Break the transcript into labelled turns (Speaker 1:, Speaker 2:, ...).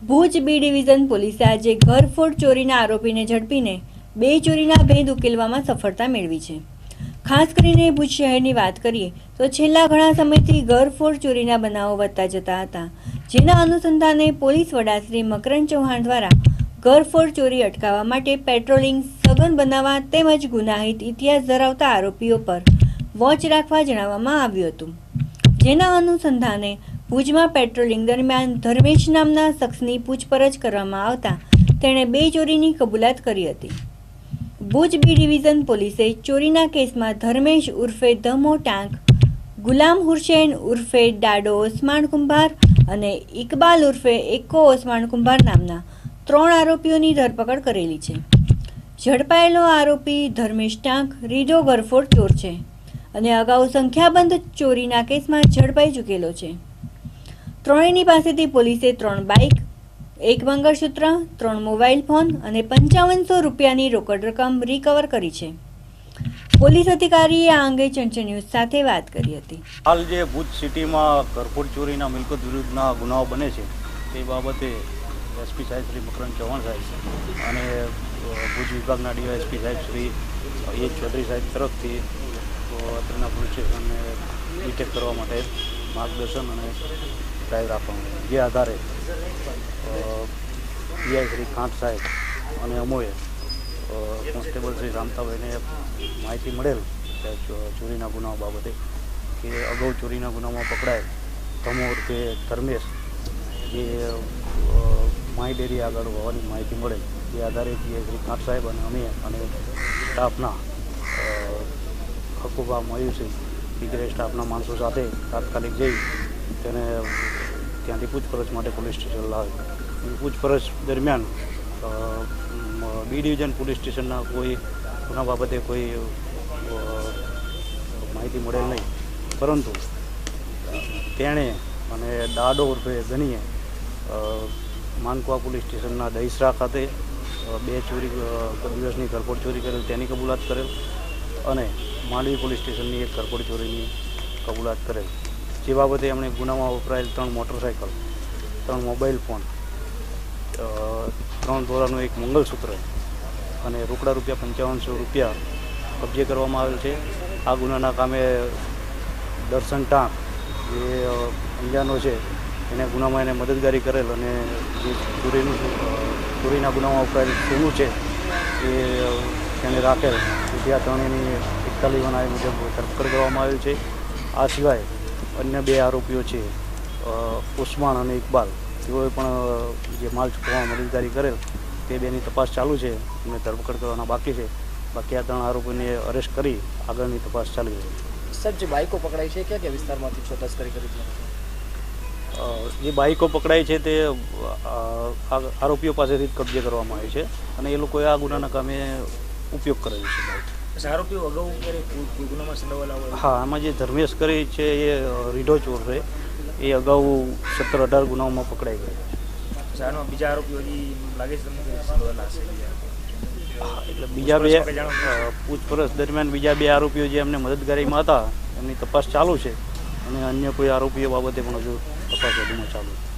Speaker 1: Bhuj B division પોલીસે આજે ઘરફોડ ચોરીના આરોપીને ઝડપીને બે ચોરીના ભેદ ઉકેલવામાં સફળતા મેળવી છે. ખાસ કરીને ભુજ શહેરની વાત કરીએ તો છેલ્લા ઘણા સમયથી ઘરફોડ ચોરીના બનાવો વધતા જતા હતા. જેના અનુસંધાને પોલીસ વડા શ્રી મકરંદ ચૌહાણ દ્વારા ઘરફોડ ચોરી અટકાવવા માટે પેટ્રોલિંગ સઘન બનાવવા તેમજ ગુનાહિત ઇતિહાસ ધરાવતા આરોપીઓ પર વોચ રાખવા જણાવવામાં આવ્યું હતું. જેના અનુસંધાને ભુજમાં પેટ્રોલિંગ દરમિયાન ધર્મેશ નામના શખ્સની પૂછપરછ કરવામાં આવતા તેણે બે ચોરીની કબૂલાત કરી હતી. ભુજ બી ડિવિઝન પોલીસે ચોરીના કેસમાં ધર્મેશ ઉર્ફે ધમો ટાંક, ગુલામ હુસેન ઉર્ફે ડાડો ઓસમાણ કુંભાર અને ઇકબાલ ઉર્ફે એકો ઓસમાણ કુંભાર નામના ત્રણ આરોપીઓની ધરપકડ કરેલી છે. ઝડપાયેલો આરોપી ધર્મેશ ટાંક, રીઢો ગરફોડ ચોર છે અને અગાઉ સંખ્યાબંધ ચોરીના કેસમાં ઝડપાઈ ચૂકેલો છે. ત્રણેયની પાસેથી પોલીસે ત્રણ બાઇક, એક મંગળસૂત્ર, ત્રણ મોબાઈલ ફોન અને પંચાવનસો રૂપિયાની રોકડ રકમ રિકવર કરી છે. પોલીસ અધિકારીએ આ અંગે ચંચળ ન્યૂઝ સાથે વાત કરી હતી.
Speaker 2: હાલ જે ભુજ સિટીમાં કરફોડ ચોરીના મિલકત વિરુદ્ધના ગુનાઓ બને છે, તે બાબતે એસપી સાહેબ શ્રી મકરંદ ચૌહાણ સાહેબ અને ભુજ વિભાગના ડીવાયએસપી સાહેબ શ્રી એ ચૌધરી સાહેબ તરફથી અત્રેના પોલીસ સ્ટેશનને ડિટેક્ટ કરવા માટે માર્ગદર્શન અને ડ્રાઈવ રાખવામાં જે આધારે પીઆઈ શ્રી કાંત સાહેબ અને અમોએ કોન્સ્ટેબલ શ્રી રામતાભાઈને માહિતી મળેલ ચોરીના ગુનાઓ બાબતે કે અગાઉ ચોરીના ગુનામાં પકડાયેલ ધમો કે ધર્મેશ જે માય ડેરી આગળ હોવાની માહિતી મળે તે આધારે પીઆઈ શ્રી કાંત સાહેબ અને અમે અને સ્ટાફના હકુબા મયુસિંહ વગેરે સ્ટાફના માણસો સાથે તાત્કાલિક જઈ તેને ત્યાંથી પૂછપરછ માટે પોલીસ સ્ટેશન લાવી. પૂછપરછ દરમિયાન બી ડિવિઝન પોલીસ સ્ટેશનના કોઈ ગુના બાબતે કોઈ માહિતી મળેલ નહીં. પરંતુ તેણે અને દાડો ઉર્ફે ગનીએ માનકુવા પોલીસ સ્ટેશનના દહીસરા ખાતે બે ચોરી દિવસની ઘરફોડ ચોરી કરેલ, તેની કબૂલાત કરેલ અને માંડવી પોલીસ સ્ટેશનની એક ઘરફોડ ચોરીની કબૂલાત કરેલ. જે બાબતે એમણે ગુનામાં વપરાયેલ ત્રણ મોટરસાઇકલ ત્રણ મોબાઈલ ફોન ત્રણ તોલાનું એક મંગલસૂત્ર અને રોકડા રૂપિયા પંચાવનસો રૂપિયા કબજે કરવામાં આવેલ છે. આ ગુનાના કામે દર્શન ટાંક, જે અંજાનો છે, એને ગુનામાં એને મદદગારી કરેલ અને જે ચોરીનું ચોરીના ગુનામાં વપરાયેલ સોનું છે, એ તેને રાખેલ. તેથી આ ત્રણેયની એકતાલીસ મુજબ ધરપકડ કરવામાં આવેલ છે. આ સિવાય અન્ય બે આરોપીઓ છે ઉસ્માન અને ઇકબાલ. તેઓએ પણ જે માલ ચૂકવવામાં મદદગારી કરેલ તે બેની તપાસ ચાલુ છે અને ધરપકડ કરવાના બાકી છે. બાકી આ ત્રણ આરોપીને અરેસ્ટ કરી આગળની તપાસ ચાલી રહી છે.
Speaker 3: સર જે બાઇકો પકડાઈ છે ક્યાં ક્યાં વિસ્તારમાંથી છો તસ્કરી કરી છે?
Speaker 2: જે બાઇકો પકડાઈ છે તે આરોપીઓ પાસેથી જ કબજે કરવામાં આવી છે અને એ લોકોએ આ ગુનાના કામે ઉપયોગ કરેલો છે બાઇક.
Speaker 3: પછી આરોપીઓ અગાઉ ગુનામાં સંડોવાયેલા હોય?
Speaker 2: હા આમાં જે ધર્મેશ કરી છે એ રીઢો ચોર છે. એ અગાઉ સત્તર અઢાર ગુનાઓમાં પકડાઈ ગયો
Speaker 3: છે. આમાં બીજા આરોપીઓ હજી લાગે છે તમને સંડોવાયેલા હશે
Speaker 2: હા, એટલે બીજા બે પૂછપરછ દરમિયાન બીજા બે આરોપીઓ જે એમને મદદગારીમાં હતા એમની તપાસ ચાલુ છે. અને અન્ય કોઈ આરોપીઓ બાબતે પણ હજુ તપાસ વધુમાં ચાલુ છે.